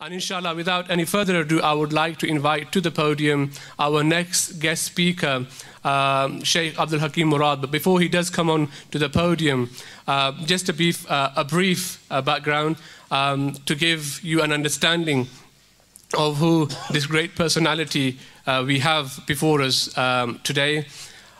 And inshallah, without any further ado, I would like to invite to the podium our next guest speaker, um, Sheikh Abdul Hakim Murad. But before he does come on to the podium, uh, just a brief, uh, a brief uh, background um, to give you an understanding of who this great personality uh, we have before us um, today.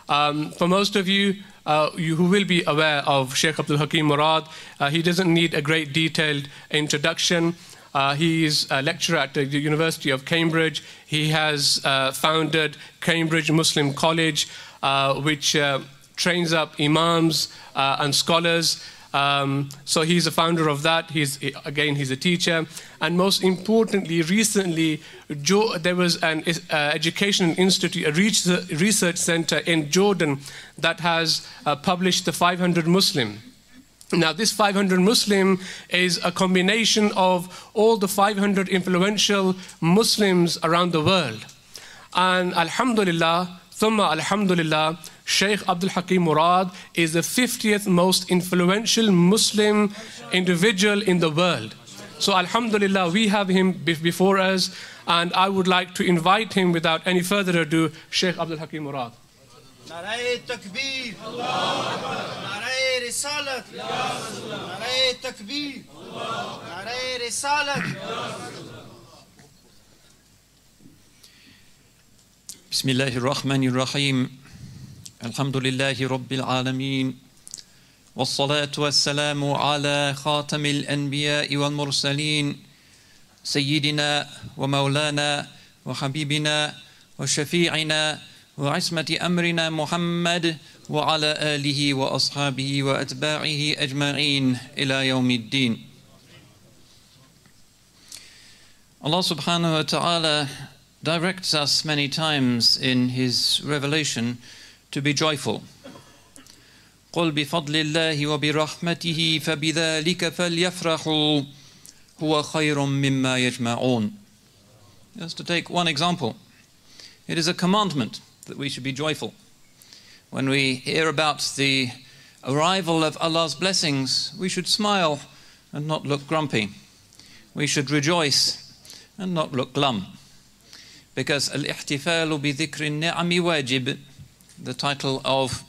Um, for most of you, uh, you who will be aware of Sheikh Abdul Hakim Murad, uh, he doesn't need a great detailed introduction. Uh, he is a lecturer at the University of Cambridge. He has uh, founded Cambridge Muslim College, uh, which uh, trains up imams uh, and scholars. Um, so he's a founder of that. He's again he's a teacher, and most importantly, recently there was an uh, education institute, a research center in Jordan that has published the 500 Muslim. Now, this 500 Muslim is a combination of all the 500 influential Muslims around the world. And Alhamdulillah, Thumma Alhamdulillah, Sheikh Abdul Hakim Murad is the 50th most influential Muslim individual in the world. So, Alhamdulillah, we have him before us, and I would like to invite him without any further ado, Sheikh Abdul Hakim Murad. نعرہ تکبیر اللہ اکبر نعرہ رسالت یا رسول نعرہ تکبیر نعرہ رسالت بسم الله الرحمن الرحيم. الحمد لله رب العالمين. والصلاة والسلام على خاتم الأنبياء والمرسلين. سيدنا ومولانا وحبيبنا وشفيعنا وعصمة أمرنا محمد وعلى آله وأصحابه وأتباعه أجمعين إلى يوم الدين Allah subhanahu wa ta'ala directs us many times in His revelation to be joyful. قل بفضل الله وبرحمته فبذلك فليفرحوا هو خير مما يجمعون. Just to take one example, it is a commandment that we should be joyful. When we hear about the arrival of Allah's blessings, we should smile and not look grumpy. We should rejoice and not look glum. Because Al-Ihtifalu bi dhikri ni'ami wajib, the title of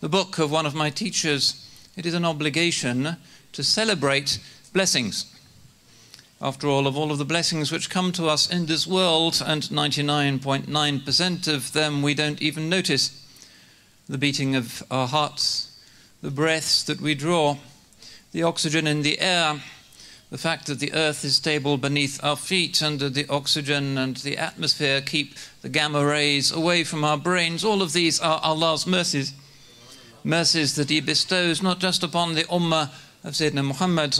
the book of one of my teachers, it is an obligation to celebrate blessings. After all, of all of the blessings which come to us in this world, and 99.9% of them we don't even notice, the beating of our hearts, the breaths that we draw, the oxygen in the air, the fact that the earth is stable beneath our feet and that the oxygen and the atmosphere keep the gamma rays away from our brains, all of these are Allah's mercies. Mercies that He bestows not just upon the ummah of Sayyidina Muhammad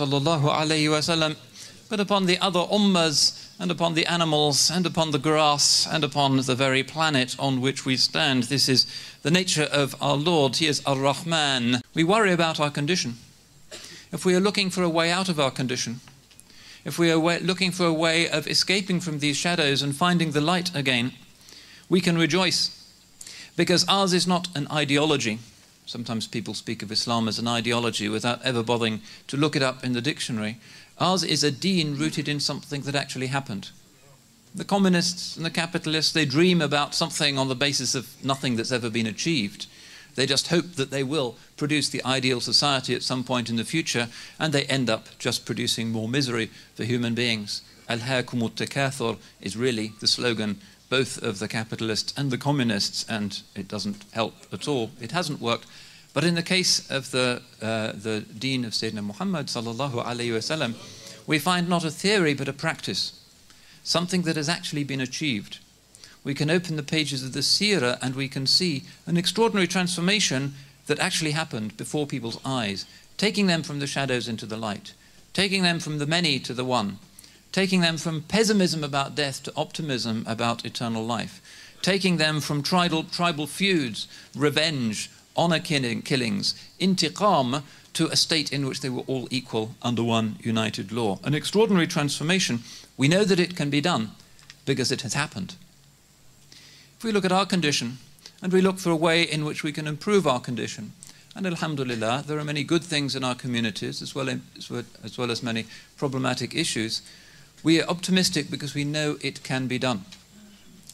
but upon the other ummahs and upon the animals and upon the grass and upon the very planet on which we stand. This is the nature of our Lord. He is Ar Rahman. We worry about our condition. If we are looking for a way out of our condition, if we are looking for a way of escaping from these shadows and finding the light again, we can rejoice because ours is not an ideology. Sometimes people speak of Islam as an ideology without ever bothering to look it up in the dictionary. Ours is a deen rooted in something that actually happened. The communists and the capitalists, they dream about something on the basis of nothing that's ever been achieved. They just hope that they will produce the ideal society at some point in the future, and they end up just producing more misery for human beings. Al-Hakumut Takathur is really the slogan both of the capitalists and the communists, and it doesn't help at all. It hasn't worked but in the case of the, uh, the deen of Sayyidina Muhammad sallallahu we find not a theory but a practice, something that has actually been achieved. We can open the pages of the seerah and we can see an extraordinary transformation that actually happened before people's eyes, taking them from the shadows into the light, taking them from the many to the one, taking them from pessimism about death to optimism about eternal life, taking them from tribal, tribal feuds, revenge, honor killing, killings, intiqam, to a state in which they were all equal under one united law. An extraordinary transformation. We know that it can be done because it has happened. If we look at our condition and we look for a way in which we can improve our condition, and alhamdulillah, there are many good things in our communities as well, as as, well as many problematic issues. We are optimistic because we know it can be done.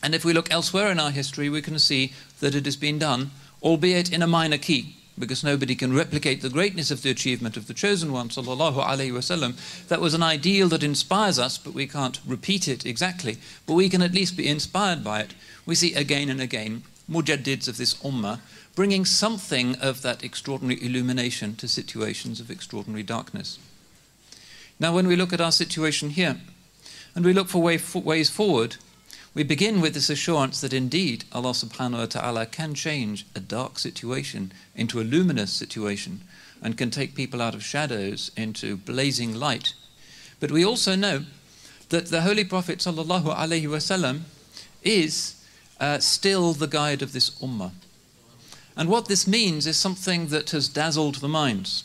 And if we look elsewhere in our history, we can see that it has been done, albeit in a minor key, because nobody can replicate the greatness of the achievement of the chosen one, sallallahu alaihi wasallam. That was an ideal that inspires us, but we can't repeat it exactly. But we can at least be inspired by it. We see again and again mujaddids of this ummah bringing something of that extraordinary illumination to situations of extraordinary darkness. Now, when we look at our situation here, and we look for way, ways forward, we begin with this assurance that indeed Allah subhanahu wa ta'ala can change a dark situation into a luminous situation and can take people out of shadows into blazing light. But we also know that the Holy Prophet sallallahu alaihi wasallam is uh, still the guide of this ummah. And what this means is something that has dazzled the minds.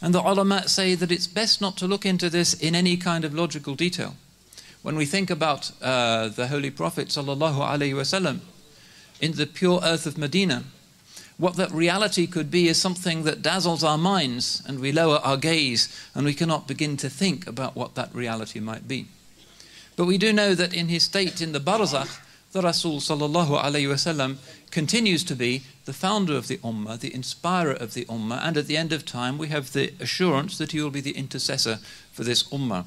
And the ulama say that it's best not to look into this in any kind of logical detail. When we think about uh, the Holy Prophet wasallam in the pure earth of Medina, what that reality could be is something that dazzles our minds and we lower our gaze and we cannot begin to think about what that reality might be. But we do know that in his state in the barzakh, the Rasul wasallam continues to be the founder of the ummah, the inspirer of the ummah, and at the end of time we have the assurance that he will be the intercessor for this ummah.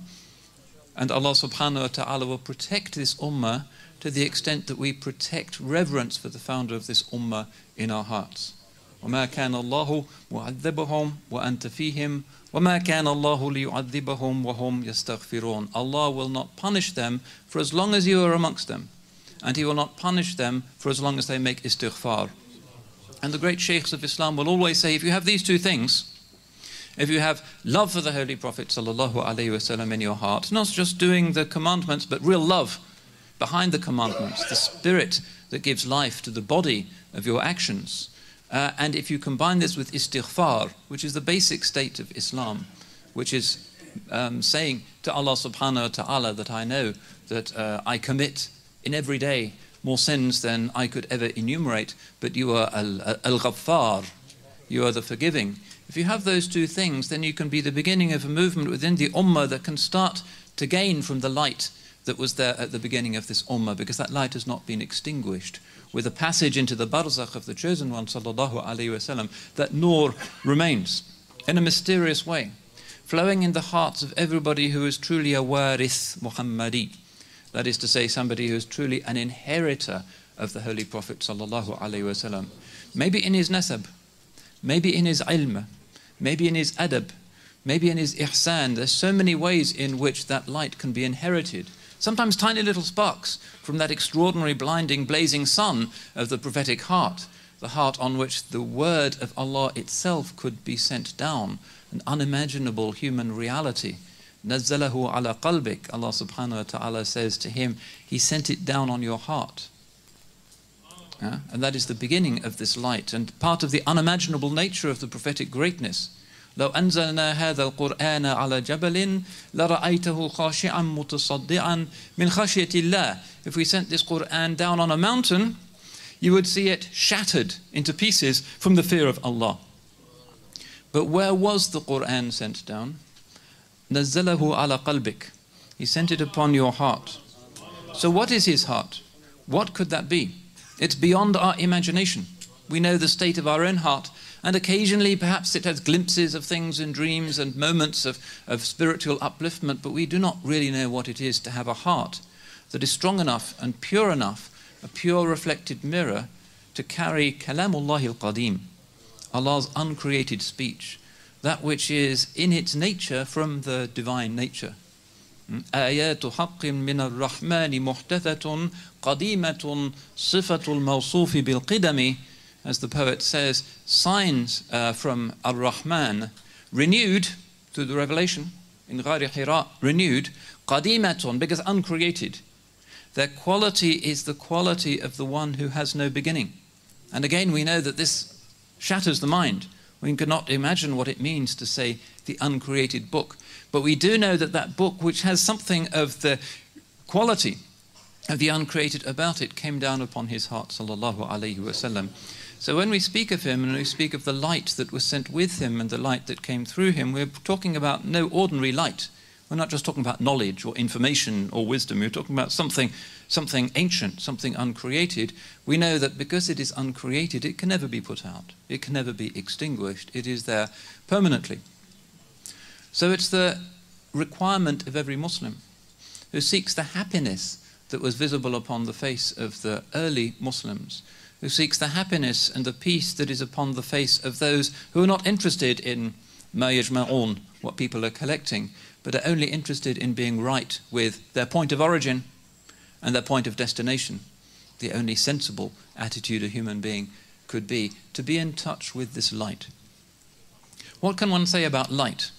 And Allah subhanahu wa ta'ala will protect this ummah to the extent that we protect reverence for the founder of this ummah in our hearts. وما كان الله معذبهم وأنت فيهم وما كان الله ليعذبهم وهم يستغفرون Allah will not punish them for as long as you are amongst them and he will not punish them for as long as they make istighfar. And the great sheikhs of Islam will always say if you have these two things, if you have love for the Holy Prophet wasallam in your heart, not just doing the commandments, but real love behind the commandments, the spirit that gives life to the body of your actions. Uh, and if you combine this with istighfar, which is the basic state of Islam, which is um, saying to Allah subhanahu wa ta'ala that I know that uh, I commit in every day more sins than I could ever enumerate, but you are Al Ghaffar, you are the forgiving. If you have those two things, then you can be the beginning of a movement within the Ummah that can start to gain from the light that was there at the beginning of this Ummah, because that light has not been extinguished. With a passage into the barzakh of the chosen one, sallallahu alayhi wasallam, that nur remains in a mysterious way, flowing in the hearts of everybody who is truly a warith Muhammadi that is to say, somebody who is truly an inheritor of the Holy Prophet sallallahu alaihi wasallam. Maybe in his nasab, maybe in his ilm, maybe in his adab, maybe in his ihsan. There's so many ways in which that light can be inherited. Sometimes tiny little sparks from that extraordinary, blinding, blazing sun of the prophetic heart, the heart on which the word of Allah itself could be sent down, an unimaginable human reality. Nazzalahu ala qalbik. Allah subhanahu wa ta'ala says to him, He sent it down on your heart. Yeah? And that is the beginning of this light and part of the unimaginable nature of the prophetic greatness. لو أنزلنا هذا القرآن على جبل لرأيته خاشعا متصدعا من خشية الله If we sent this Quran down on a mountain, you would see it shattered into pieces from the fear of Allah. But where was the Quran sent down? نزله على قلبك. He sent it upon your heart. So what is his heart? What could that be? It's beyond our imagination. We know the state of our own heart, and occasionally perhaps it has glimpses of things in dreams and moments of, of spiritual upliftment, but we do not really know what it is to have a heart that is strong enough and pure enough, a pure reflected mirror, to carry Kalamullah al Qadim, Allah's uncreated speech, that which is in its nature from the divine nature. آيات حق من الرحمن محدثة قديمة صفة الموصوف بالقدم as the poet says, signs uh, from Ar-Rahman, renewed through the revelation in Ghari Hira, renewed, qadimatun, because uncreated. Their quality is the quality of the one who has no beginning. And again, we know that this shatters the mind. We cannot imagine what it means to say the uncreated book. but we do know that that book, which has something of the quality of the uncreated about it, came down upon his heart, sallallahu alaihi wasallam. So when we speak of him and we speak of the light that was sent with him and the light that came through him, we're talking about no ordinary light. We're not just talking about knowledge or information or wisdom. We're talking about something, something ancient, something uncreated. We know that because it is uncreated, it can never be put out. It can never be extinguished. It is there permanently. So it's the requirement of every Muslim who seeks the happiness that was visible upon the face of the early Muslims, who seeks the happiness and the peace that is upon the face of those who are not interested in ma yajma'un, what people are collecting, but are only interested in being right with their point of origin and their point of destination. The only sensible attitude a human being could be to be in touch with this light. What can one say about light?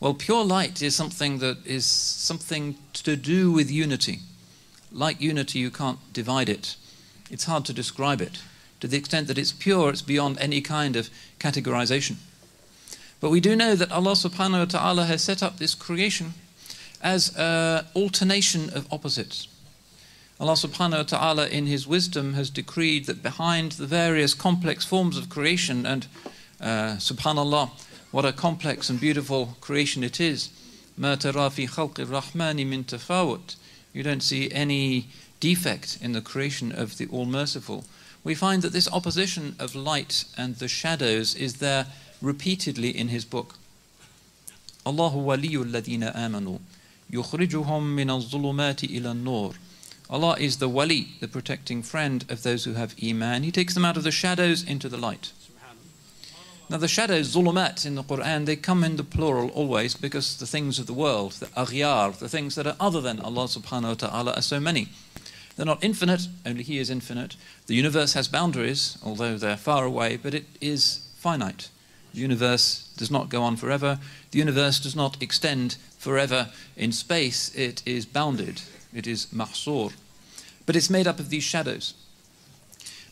Well, pure light is something that is something to do with unity. Like unity, you can't divide it. It's hard to describe it. To the extent that it's pure, it's beyond any kind of categorization. But we do know that Allah subhanahu wa ta'ala has set up this creation as an alternation of opposites. Allah subhanahu wa ta'ala, in His wisdom, has decreed that behind the various complex forms of creation, and uh, subhanallah, what a complex and beautiful creation it is. ما ترى في خلق الرحمن من تفاوت. You don't see any defect in the creation of the All Merciful. We find that this opposition of light and the shadows is there repeatedly in his book. الله ولي الذين آمنوا يخرجهم من الظلمات إلى النور Allah is the wali, the protecting friend of those who have iman. He takes them out of the shadows into the light. Now the shadows, zulumat in the Quran, they come in the plural always because the things of the world, the aghyar, the things that are other than Allah subhanahu wa ta'ala are so many. They're not infinite, only He is infinite. The universe has boundaries, although they're far away, but it is finite. The universe does not go on forever. The universe does not extend forever in space. It is bounded. It is mahsur. But it's made up of these shadows.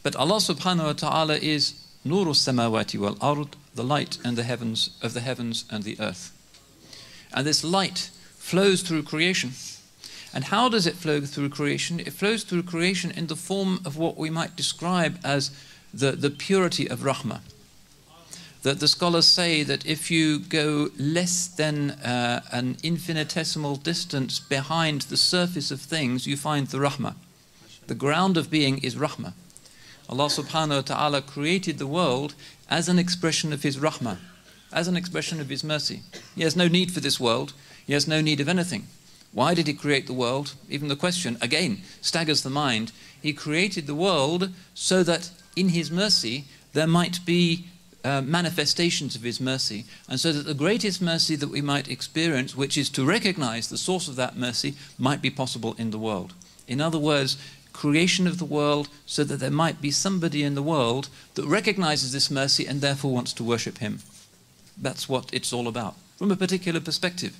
But Allah subhanahu wa ta'ala is nuru samawati wal ard, the light and the heavens of the heavens and the earth. And this light flows through creation. And how does it flow through creation? It flows through creation in the form of what we might describe as the, the purity of rahmah that the scholars say that if you go less than uh, an infinitesimal distance behind the surface of things, you find the rahmah. The ground of being is rahmah. Allah subhanahu wa ta'ala created the world as an expression of His rahmah, as an expression of His mercy. He has no need for this world, He has no need of anything. Why did He create the world? Even the question, again, staggers the mind. He created the world so that in His mercy there might be uh, manifestations of His mercy, and so that the greatest mercy that we might experience, which is to recognize the source of that mercy, might be possible in the world. In other words, creation of the world so that there might be somebody in the world that recognizes this mercy and therefore wants to worship him. That's what it's all about, from a particular perspective.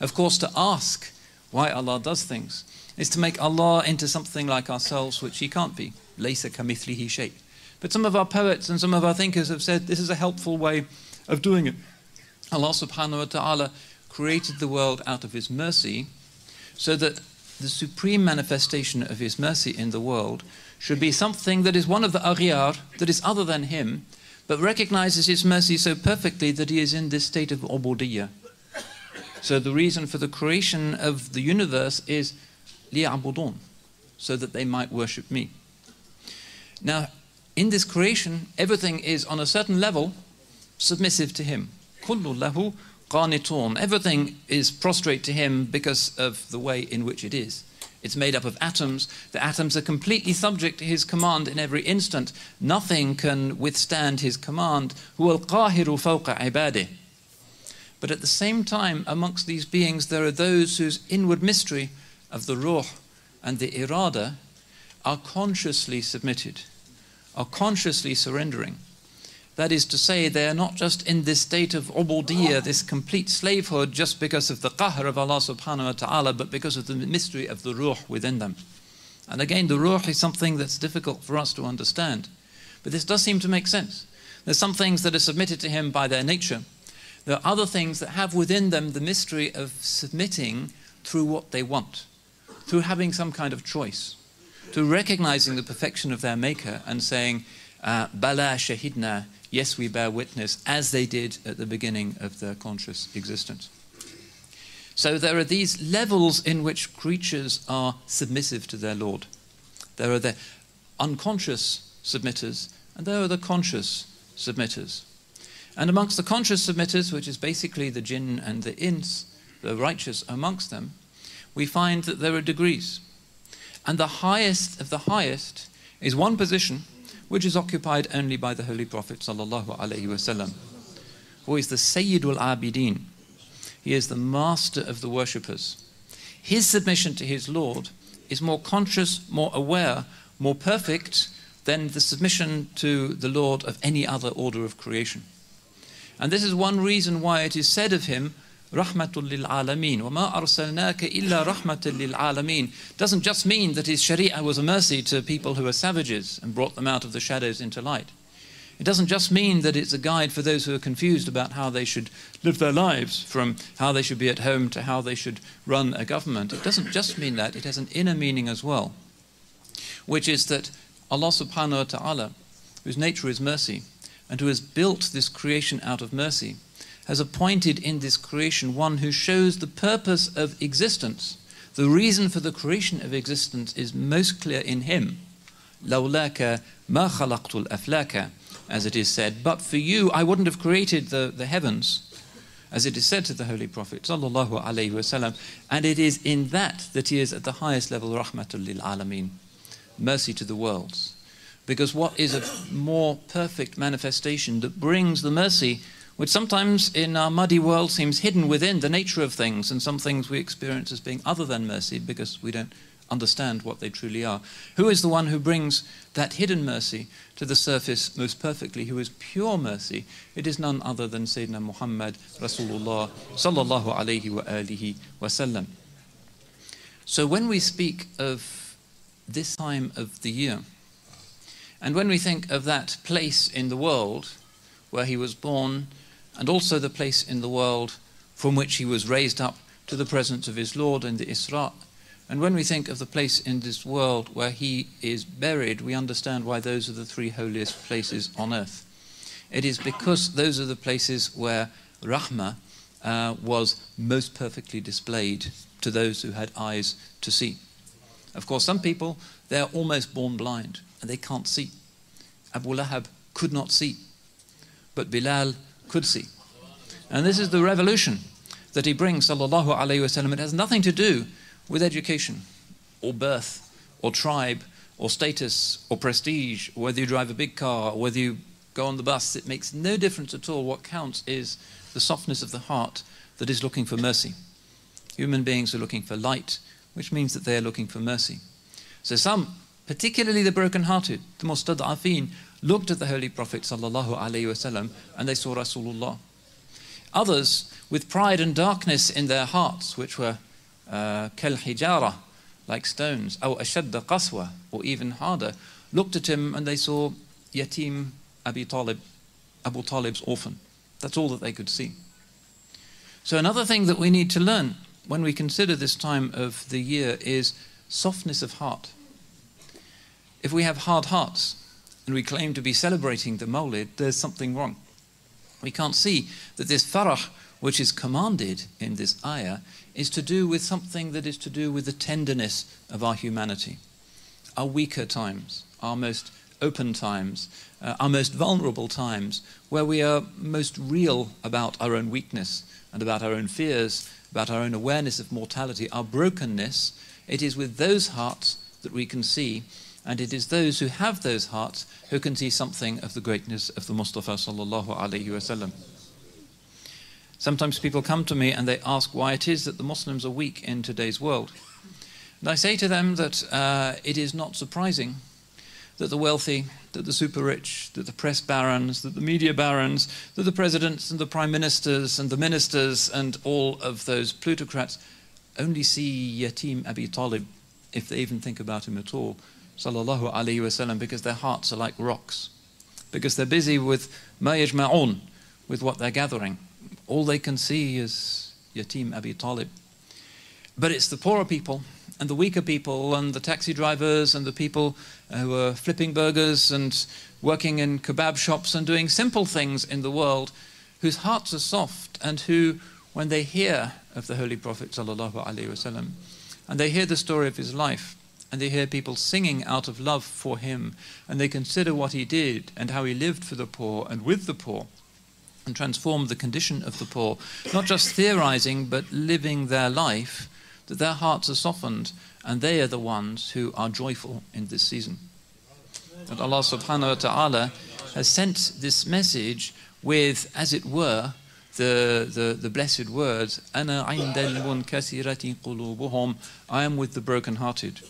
Of course, to ask why Allah does things is to make Allah into something like ourselves, which he can't be. Laysa kamithlihi. But some of our poets and some of our thinkers have said this is a helpful way of doing it. Allah subhanahu wa ta'ala created the world out of his mercy so that the supreme manifestation of His mercy in the world should be something that is one of the aghyar, that is other than Him, but recognizes His mercy so perfectly that He is in this state of ubudiyya. So the reason for the creation of the universe is liya'budun, so that they might worship me. Now, in this creation, everything is on a certain level submissive to Him. Everything is prostrate to Him because of the way in which it is. It's made up of atoms. The atoms are completely subject to His command in every instant. Nothing can withstand His command. But at the same time, amongst these beings, there are those whose inward mystery of the ruh and the irada are consciously submitted are consciously surrendering. That is to say, they are not just in this state of ubudiyya, this complete slavehood, just because of the qahr of Allah subhanahu wa ta'ala, but because of the mystery of the ruh within them. And again, the ruh is something that's difficult for us to understand. But this does seem to make sense. There's some things that are submitted to Him by their nature. There are other things that have within them the mystery of submitting through what they want, through having some kind of choice to recognizing the perfection of their Maker and saying, uh, Bala shahidna, yes, we bear witness, as they did at the beginning of their conscious existence. So there are these levels in which creatures are submissive to their Lord. There are the unconscious submitters, and there are the conscious submitters. And amongst the conscious submitters, which is basically the jinn and the ins, the righteous amongst them, we find that there are degrees. And the highest of the highest is one position which is occupied only by the Holy Prophet sallallahu alaihi wasallam, who is the Sayyidul Abidin. He is the master of the worshippers. His submission to his Lord is more conscious, more aware, more perfect than the submission to the Lord of any other order of creation. And this is one reason why it is said of him, Rahmatul lil alameen. وَمَا أَرْسَلْنَاكَ إِلَّا رَحْمَةً لِلْعَالَمِينَ Doesn't just mean that his sharia was a mercy to people who were savages and brought them out of the shadows into light. It doesn't just mean that it's a guide for those who are confused about how they should live their lives, from how they should be at home to how they should run a government. It doesn't just mean that, it has an inner meaning as well, which is that Allah subhanahu wa ta'ala, whose nature is mercy, and who has built this creation out of mercy, has appointed in this creation one who shows the purpose of existence. The reason for the creation of existence is most clear in him. لولاك ما خلقت الأفلاك as it is said, but for you I wouldn't have created the, the heavens, as it is said to the Holy Prophet sallallahu alaihi wasallam, and it is in that that he is at the highest level rahmatul lil alameen, mercy to the worlds. Because what is a more perfect manifestation that brings the mercy which sometimes in our muddy world seems hidden within the nature of things, and some things we experience as being other than mercy because we don't understand what they truly are. Who is the one who brings that hidden mercy to the surface most perfectly, who is pure mercy? It is none other than Sayyidina Muhammad Rasulullah sallallahu alayhi wa alihi wasallam. So when we speak of this time of the year, and when we think of that place in the world where he was born, and also the place in the world from which he was raised up to the presence of his Lord in the Isra' And when we think of the place in this world where he is buried, we understand why those are the three holiest places on earth. It is because those are the places where Rahmah uh, was most perfectly displayed to those who had eyes to see. Of course, some people, they're almost born blind and they can't see. Abu Lahab could not see, but Bilal could see. And this is the revolution that he brings, sallallahu alayhi wasallam. It has nothing to do with education or birth or tribe or status or prestige, whether you drive a big car or whether you go on the bus, it makes no difference at all. What counts is the softness of the heart that is looking for mercy. Human beings are looking for light, which means that they are looking for mercy. So some, particularly the broken-hearted, the mustad'afin, looked at the Holy Prophet sallallahu alaihi wasallam and they saw Rasulullah. Others, with pride and darkness in their hearts, which were كالحجارة like stones أو أشد قسوة or even harder looked at him and they saw Yatim Abi Talib Abu Talib's orphan that's all that they could see so another thing that we need to learn when we consider this time of the year is softness of heart if we have hard hearts and we claim to be celebrating the Mawlid there's something wrong we can't see that this farah which is commanded in this ayah is to do with something that is to do with the tenderness of our humanity. Our weaker times, our most open times, uh, our most vulnerable times, where we are most real about our own weakness and about our own fears, about our own awareness of mortality, our brokenness, it is with those hearts that we can see, and it is those who have those hearts who can see something of the greatness of the Mustafa sallallahu alaihi wasallam. Sometimes people come to me and they ask why it is that the Muslims are weak in today's world. And I say to them that uh, it is not surprising that the wealthy, that the super rich, that the press barons, that the media barons, that the presidents and the prime ministers and the ministers and all of those plutocrats only see Yatim Abi Talib, if they even think about him at all, sallallahu alayhi wasallam, because their hearts are like rocks, because they're busy with ma yajma'un, with what they're gathering all they can see is Yatim Abi Talib. But it's the poorer people and the weaker people and the taxi drivers and the people who are flipping burgers and working in kebab shops and doing simple things in the world whose hearts are soft and who when they hear of the Holy Prophet sallallahu alaihi wasallam, and they hear the story of his life, and they hear people singing out of love for him, and they consider what he did and how he lived for the poor and with the poor, and transformed the condition of the poor, not just theorizing but living their life, that their hearts are softened, and they are the ones who are joyful in this season. That Allah subhanahu wa ta'ala has sent this message with, as it were, the, the, the blessed words, أَنَا عِنْدَ الْمُنْكَسِرَةِ قُلُوبُهُمْ I am with the broken-hearted.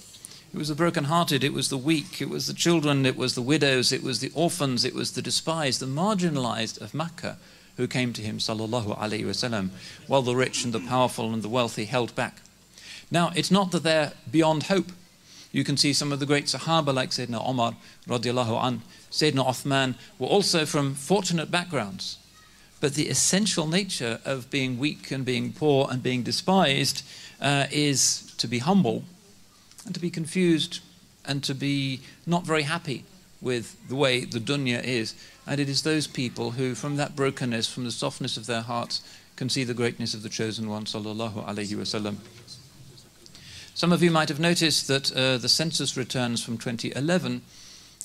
It was the broken-hearted, it was the weak, it was the children, it was the widows, it was the orphans, it was the despised, the marginalized of Makkah who came to him, sallallahu alaihi wasallam, while the rich and the powerful and the wealthy held back. Now, it's not that they're beyond hope. You can see some of the great Sahaba like Sayyidina Omar, radiallahu an, Sayyidina Uthman, were also from fortunate backgrounds. But the essential nature of being weak and being poor and being despised uh, is to be humble and to be confused and to be not very happy with the way the dunya is. And it is those people who, from that brokenness, from the softness of their hearts, can see the greatness of the chosen one, sallallahu alaihi wasallam. Some of you might have noticed that uh, the census returns from 2011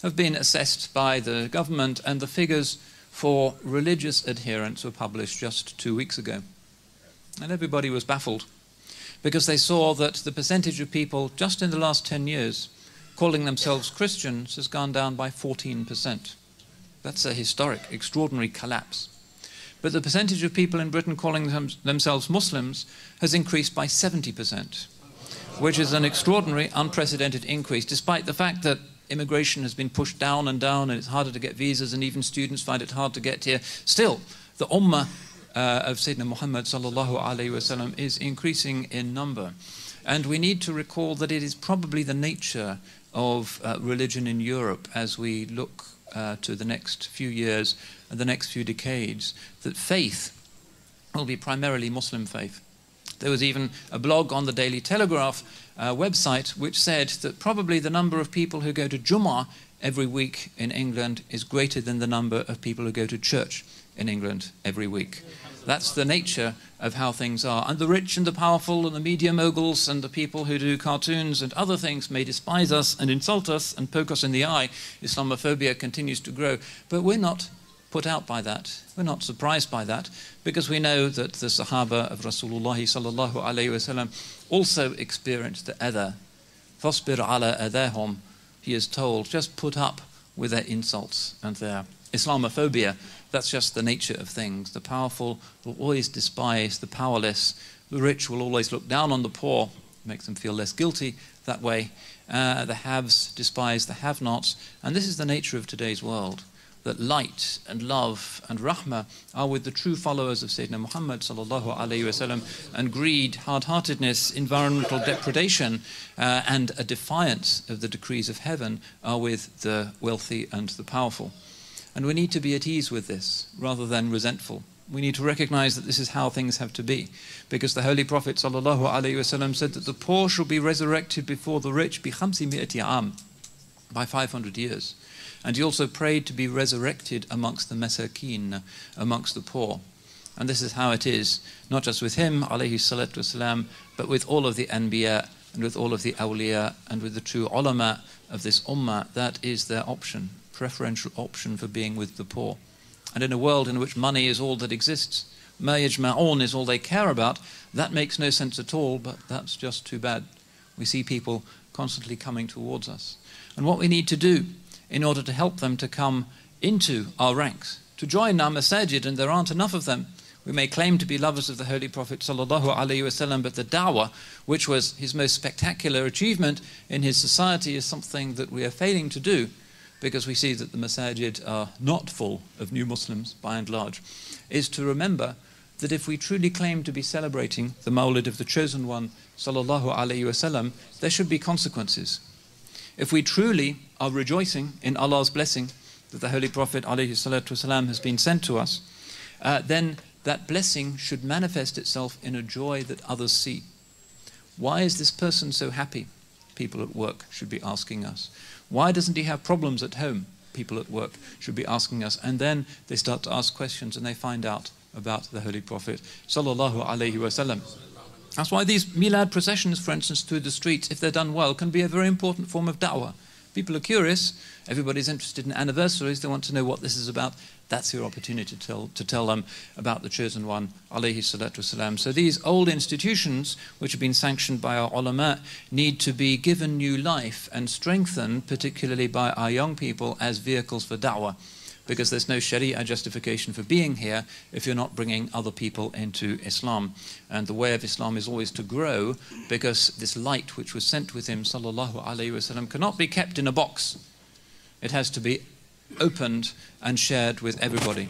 have been assessed by the government, and the figures for religious adherents were published just two weeks ago. And everybody was baffled because they saw that the percentage of people just in the last 10 years calling themselves Christians has gone down by 14%. That's a historic, extraordinary collapse. But the percentage of people in Britain calling them, themselves Muslims has increased by 70%, which is an extraordinary, unprecedented increase, despite the fact that immigration has been pushed down and down and it's harder to get visas and even students find it hard to get here. Still, the ummah uh, of Sayyidina Muhammad sallallahu alaihi wasallam is increasing in number. And we need to recall that it is probably the nature of uh, religion in Europe as we look uh, to the next few years and the next few decades, that faith will be primarily Muslim faith. There was even a blog on the Daily Telegraph uh, website which said that probably the number of people who go to Jummah every week in England is greater than the number of people who go to church in England every week. That's the nature of how things are. And the rich and the powerful and the media moguls and the people who do cartoons and other things may despise us and insult us and poke us in the eye. Islamophobia continues to grow. But we're not put out by that. We're not surprised by that because we know that the Sahaba of Rasulullah also experienced the other. Fasbir ala adahum, he is told, just put up with their insults and their Islamophobia. That's just the nature of things. The powerful will always despise the powerless. The rich will always look down on the poor, makes them feel less guilty that way. Uh, the haves despise the have nots. And this is the nature of today's world that light and love and rahmah are with the true followers of Sayyidina Muhammad wasallam, and greed, hard-heartedness, environmental depredation, uh, and a defiance of the decrees of heaven are with the wealthy and the powerful. And we need to be at ease with this rather than resentful. We need to recognize that this is how things have to be. Because the Holy Prophet wasallam said that the poor shall be resurrected before the rich by 500 years. And he also prayed to be resurrected amongst the masakin, amongst the poor. And this is how it is, not just with him, alayhi salatu but with all of the anbiya and with all of the awliya and with the true ulama of this ummah. That is their option, preferential option for being with the poor. And in a world in which money is all that exists, ma yajma'un is all they care about, that makes no sense at all, but that's just too bad. We see people constantly coming towards us. And what we need to do in order to help them to come into our ranks, to join our masajid, and there aren't enough of them. We may claim to be lovers of the Holy Prophet wasallam, but the da'wah, which was his most spectacular achievement in his society, is something that we are failing to do because we see that the masajid are not full of new Muslims by and large, is to remember that if we truly claim to be celebrating the Mawlid of the Chosen One, sallallahu alaihi wasallam, there should be consequences. If we truly are rejoicing in Allah's blessing that the Holy Prophet alayhi wasalam, has been sent to us, uh, then that blessing should manifest itself in a joy that others see. Why is this person so happy? People at work should be asking us. Why doesn't he have problems at home? People at work should be asking us. And then they start to ask questions and they find out about the Holy Prophet sallallahu alaihi wasallam. That's why these milad processions, for instance, through the streets, if they're done well, can be a very important form of da'wah. People are curious. Everybody's interested in anniversaries. They want to know what this is about. That's your opportunity to tell, to tell them about the chosen one, alayhi salatu wasalam. So these old institutions, which have been sanctioned by our ulama, need to be given new life and strengthened, particularly by our young people, as vehicles for da'wah because there's no sharia justification for being here if you're not bringing other people into Islam. And the way of Islam is always to grow because this light which was sent with him, sallallahu alaihi wasallam, cannot be kept in a box. It has to be opened and shared with everybody.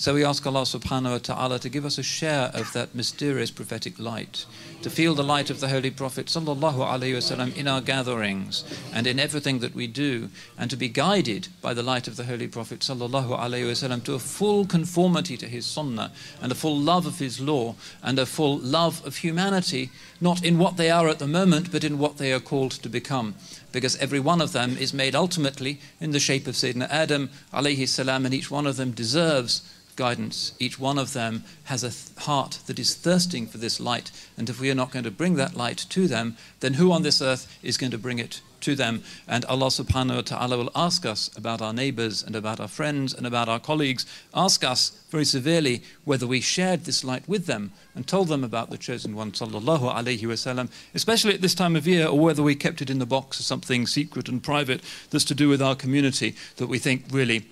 So we ask Allah subhanahu wa ta'ala to give us a share of that mysterious prophetic light, to feel the light of the Holy Prophet sallallahu alaihi wasallam in our gatherings and in everything that we do, and to be guided by the light of the Holy Prophet sallallahu alaihi wasallam to a full conformity to his sunnah and a full love of his law and a full love of humanity, not in what they are at the moment, but in what they are called to become because every one of them is made ultimately in the shape of Sayyidina Adam alayhi salam, and each one of them deserves guidance. Each one of them has a th- heart that is thirsting for this light, and if we are not going to bring that light to them, then who on this earth is going to bring it to them? And Allah subhanahu wa ta'ala will ask us about our neighbors and about our friends and about our colleagues, ask us very severely whether we shared this light with them and told them about the chosen one, sallallahu alayhi wasallam, especially at this time of year, or whether we kept it in the box as something secret and private that's to do with our community that we think really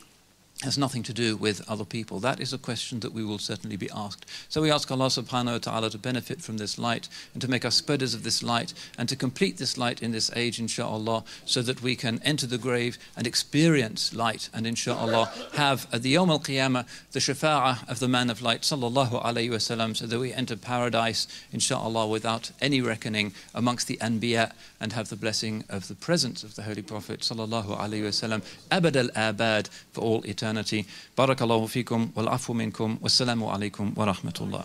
has nothing to do with other people. That is a question that we will certainly be asked. So we ask Allah subhanahu wa ta'ala to benefit from this light and to make us spreaders of this light and to complete this light in this age, inshallah, so that we can enter the grave and experience light and inshallah have at the Yawm al Qiyamah the shafa'ah of the man of light, sallallahu alayhi wasallam, so that we enter paradise, inshallah, without any reckoning amongst the anbiya and have the blessing of the presence of the Holy Prophet, sallallahu alayhi wasallam, abad al abad for all eternity. بارك الله فيكم والعفو منكم. والسلام عليكم ورحمة الله.